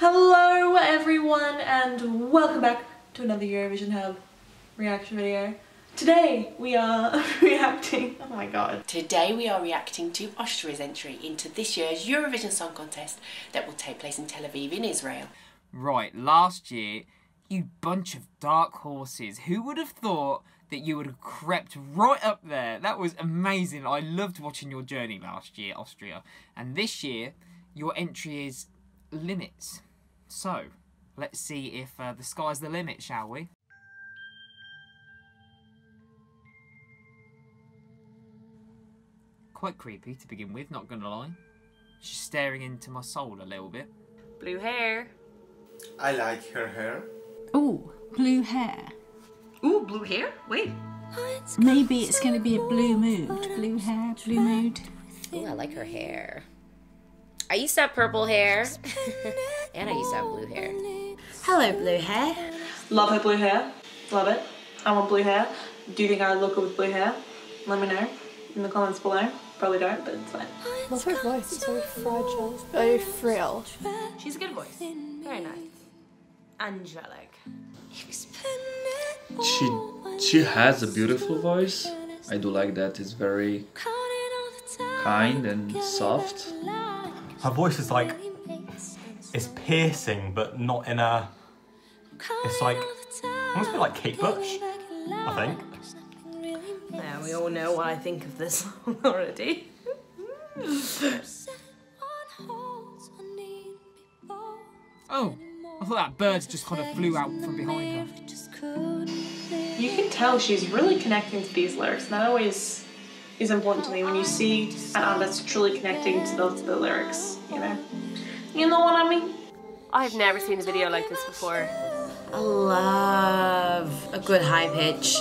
Hello everyone and welcome back to another Eurovision Hub reaction video. Today we are reacting, oh my god. Today we are reacting to Austria's entry into this year's Eurovision Song Contest that will take place in Tel Aviv in Israel. Right, last year, you bunch of dark horses. Who would have thought that you would have crept right up there? That was amazing. I loved watching your journey last year, Austria. And this year, your entry is limits. So, let's see if uh, the sky's the limit, shall we? Quite creepy to begin with, not gonna lie. She's staring into my soul a little bit. Blue hair. I like her hair. Ooh, blue hair. Ooh, blue hair? Wait. Maybe it's going to be a blue mood. Blue hair, blue mood. Ooh, I like her hair. I used to have purple hair. and I used to have blue hair. Hello, blue hair. Love her blue hair, love it. I want blue hair. Do you think I look good with blue hair? Let me know in the comments below. Probably don't, but it's fine. Love her voice, it's very fragile, very frail. She's a good voice. Very nice. Angelic. She she has a beautiful voice. I do like that. It's very kind and soft. Her voice is like, it's piercing, but not in a, it's like, almost a bit like Kate Bush, I think. Yeah, we all know what I think of this song already. Oh, I thought that bird just kind of flew out from behind her. You can tell she's really connecting to these lyrics, and that always is important to me when you see an artist truly connecting to the, to the lyrics, you know? You know what I mean? I've never seen a video like this before. I love a good high pitch.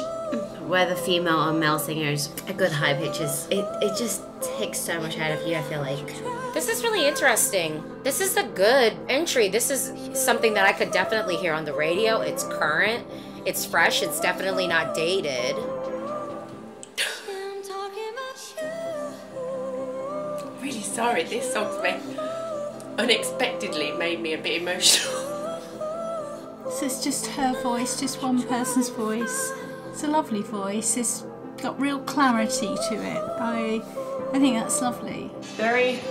Whether female or male singers, a good high pitch is it, it just takes so much out of you, I feel like. This is really interesting. This is a good entry. This is something that I could definitely hear on the radio. It's current, it's fresh, it's definitely not dated. Really sorry, this song's made unexpectedly made me a bit emotional. This is just her voice, just one person's voice. It's a lovely voice. It's got real clarity to it. I, I think that's lovely. Very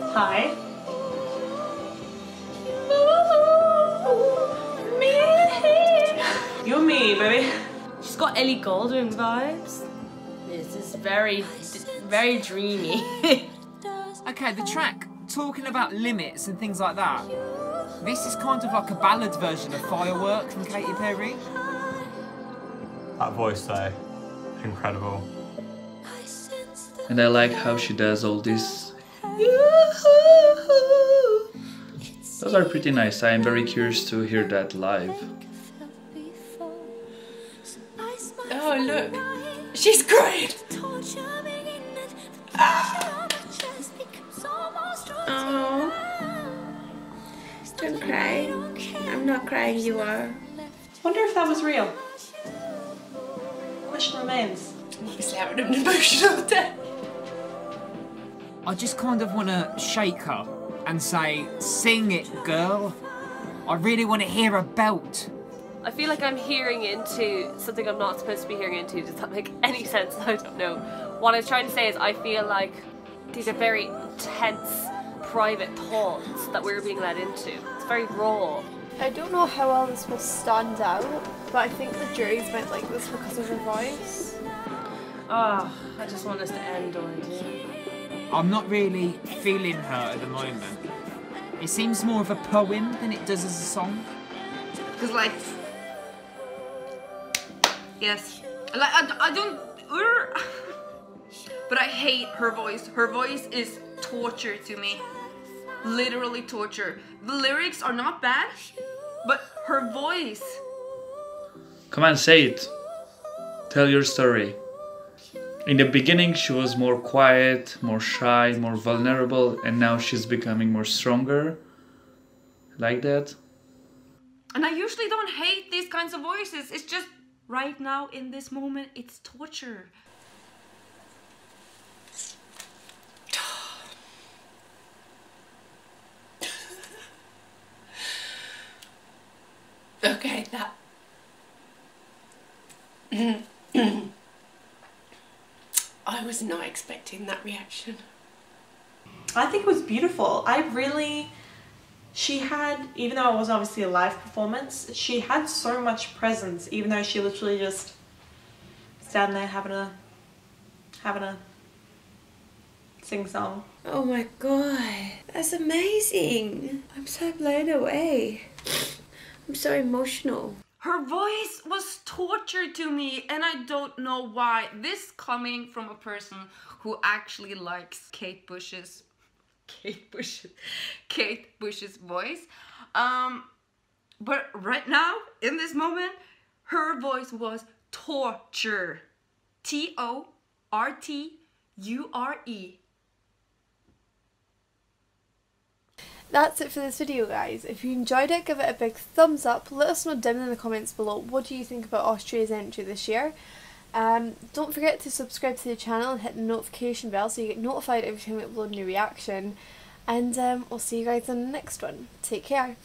high. You're me, baby. She's got Ellie Goulding vibes. This is very, very dreamy. Okay, the track talking about limits and things like that. This is kind of like a ballad version of Firework from Katy Perry. That voice though, incredible. And I like how she does all this. Those are pretty nice. I am very curious to hear that live. oh look, she's great. Oh. Cry. I'm not crying, you are. Wonder if that was real. Question remains. Obviously having an emotional day. I just kind of want to shake her and say, sing it, girl. I really want to hear a belt. I feel like I'm hearing into something I'm not supposed to be hearing into. Does that make any sense? I don't know. What I was trying to say is I feel like these are very intense, private thoughts that we're being led into. It's very raw. I don't know how well this will stand out, but I think the juries might like this because of her voice. Oh, I just want us to end already. I'm not really feeling her at the moment. It seems more of a poem than it does as a song. Because, like, yes, like I, I don't, but I hate her voice. Her voice is torture to me, literally torture. The lyrics are not bad, but her voice. Come on, say it. Tell your story. In the beginning, she was more quiet, more shy, more vulnerable, and now she's becoming more stronger. Like that? And I usually don't hate these kinds of voices. It's just right now in this moment, it's torture. Okay, that. I was not expecting that reaction. I think it was beautiful. I really, she had, even though it was obviously a live performance, she had so much presence. Even though she literally just standing there having a, having a sing song. Oh my god, that's amazing. I'm so blown away. I'm so emotional. Her voice was torture to me, and I don't know why. This coming from a person who actually likes Kate Bush's Kate Bush Kate Bush's voice. Um but right now, in this moment, her voice was torture. T O R T U R E. That's it for this video guys. If you enjoyed it, give it a big thumbs up. Let us know down in the comments below what do you think about Austria's entry this year. Um, don't forget to subscribe to the channel and hit the notification bell so you get notified every time we upload a new reaction. And um, we'll see you guys in the next one. Take care.